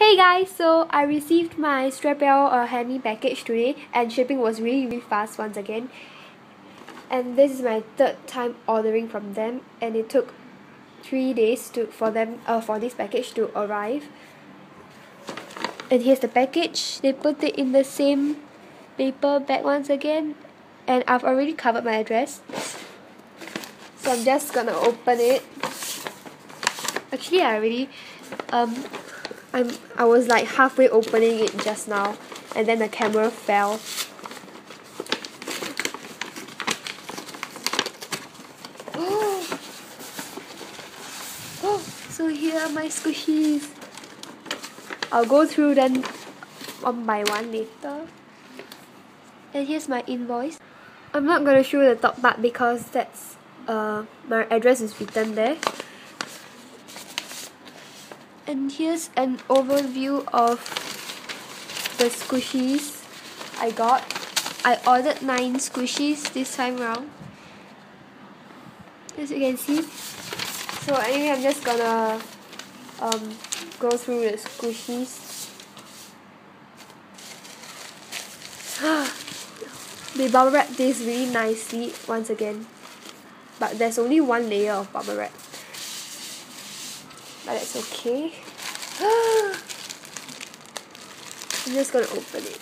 Hey guys, so I received my Strapya uh, Hamee package today and shipping was really really fast once again. And this is my third time ordering from them and it took three days to for them uh, for this package to arrive. And here's the package. They put it in the same paper bag once again and I've already covered my address. So I'm just gonna open it. Actually I already um I'm I was like halfway opening it just now and then the camera fell. Oh, oh so here are my squishies. I'll go through them one by one later. And here's my invoice. I'm not gonna show the top part because that's uh my address is written there and here's an overview of the squishies I got. I ordered 9 squishies this time round. As you can see. So anyway, I'm just gonna um, go through the squishies. they bubble wrap this really nicely once again. But there's only one layer of bubble wrap but it's okay. I'm just gonna open it.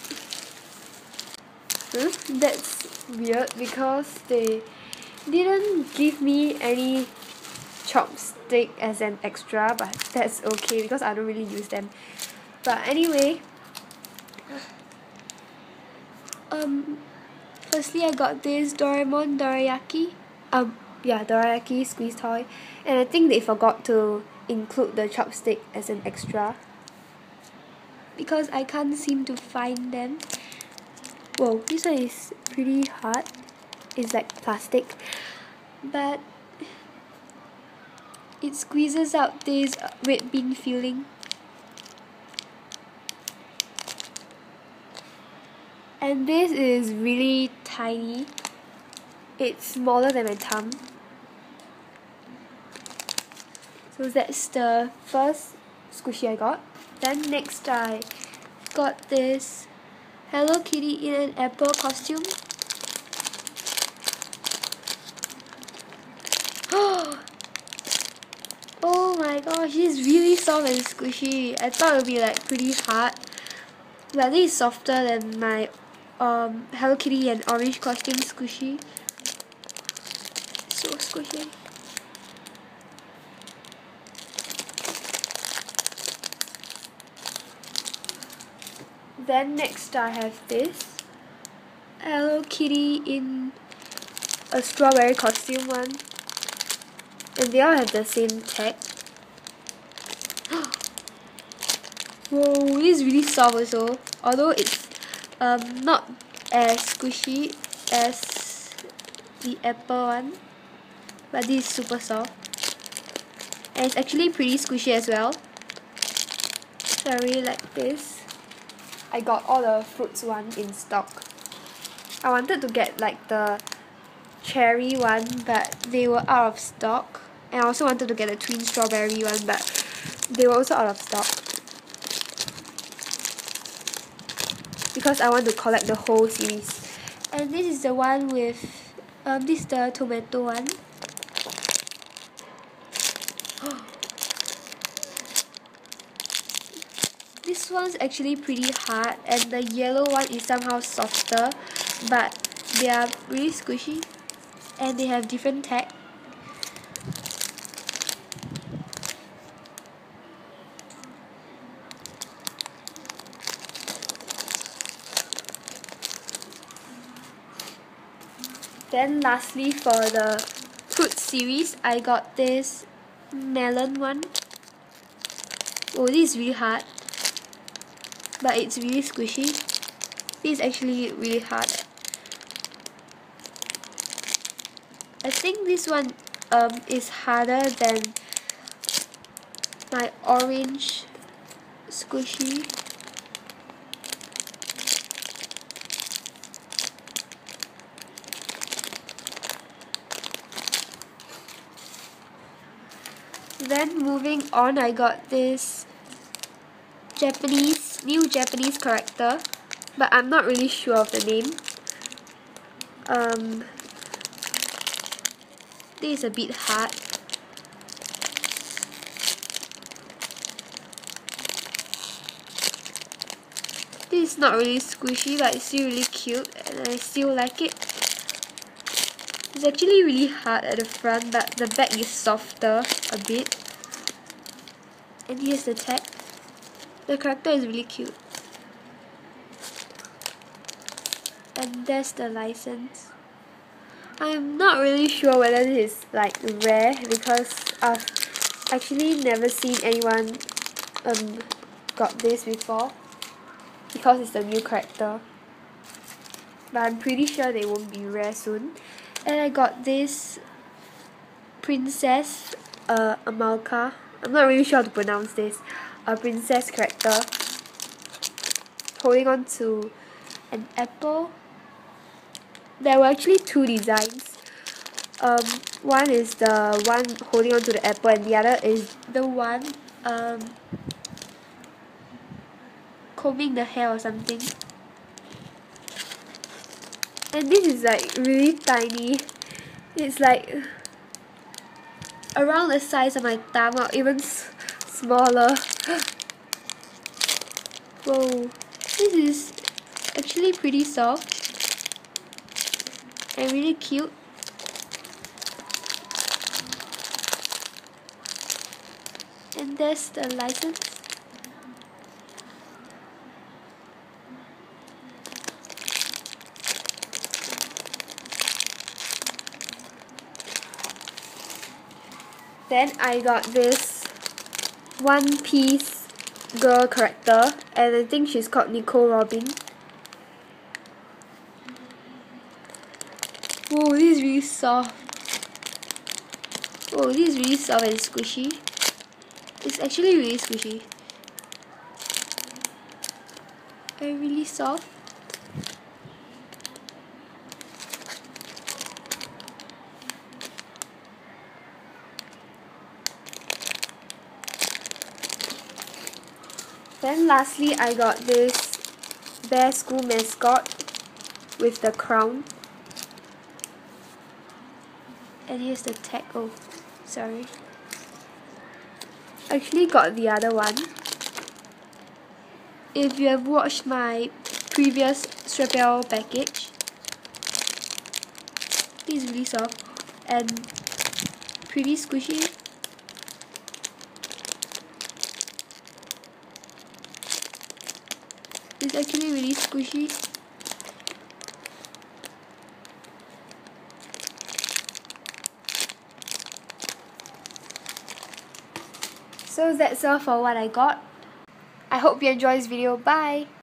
Hmm? that's weird because they didn't give me any chopstick as an extra but that's okay because I don't really use them. But anyway um firstly I got this Doraemon Dorayaki um yeah Dorayaki squeeze toy and I think they forgot to include the chopstick as an extra? Because I can't seem to find them. Whoa this one is pretty hard. It's like plastic. But it squeezes out this red bean filling. And this is really tiny. It's smaller than my thumb so that's the first squishy I got. Then next I got this Hello Kitty in an apple costume. Oh my gosh is really soft and squishy. I thought it would be like pretty hard but this is softer than my um, Hello Kitty and orange costume squishy. So squishy then next I have this. Hello Kitty in a strawberry costume one. And they all have the same tag. Whoa, this is really soft also. Although it's um, not as squishy as the apple one. But this is super soft. And it's actually pretty squishy as well. So I really like this I got all the fruits one in stock. I wanted to get like the cherry one but they were out of stock. And I also wanted to get the twin strawberry one but they were also out of stock. Because I want to collect the whole series. And this is the one with um, this is the tomato one this one's actually pretty hard and the yellow one is somehow softer but they are really squishy and they have different tag. Then lastly for the fruit series I got this melon one. Oh this is really hard but it's really squishy. This is actually really hard. I think this one um, is harder than my orange squishy. Then moving on I got this Japanese, new Japanese character, but I'm not really sure of the name. Um, this is a bit hard. This is not really squishy but it's still really cute and I still like it. It's actually really hard at the front but the back is softer a bit. And here's the tag. The character is really cute. And there's the license. I'm not really sure whether this is like rare because I've actually never seen anyone um got this before because it's a new character but I'm pretty sure they won't be rare soon and I got this princess uh, Amalka I'm not really sure how to pronounce this. A princess character. Holding on to an apple. There were actually two designs. Um, one is the one holding on to the apple and the other is the one um, combing the hair or something. And this is like really tiny. It's like around the size of my thumb or even smaller. Whoa. This is actually pretty soft and really cute. And there's the license Then I got this One Piece girl character and I think she's called Nico Robin. Whoa, this is really soft. Whoa, this is really soft and squishy. It's actually really squishy. And really soft. Then lastly, I got this Bear School mascot with the crown. And here's the tag. Oh, sorry. Actually got the other one. If you have watched my previous Strapya package, is really soft and pretty squishy. It's actually really squishy. So that's all for what I got. I hope you enjoy this video. Bye!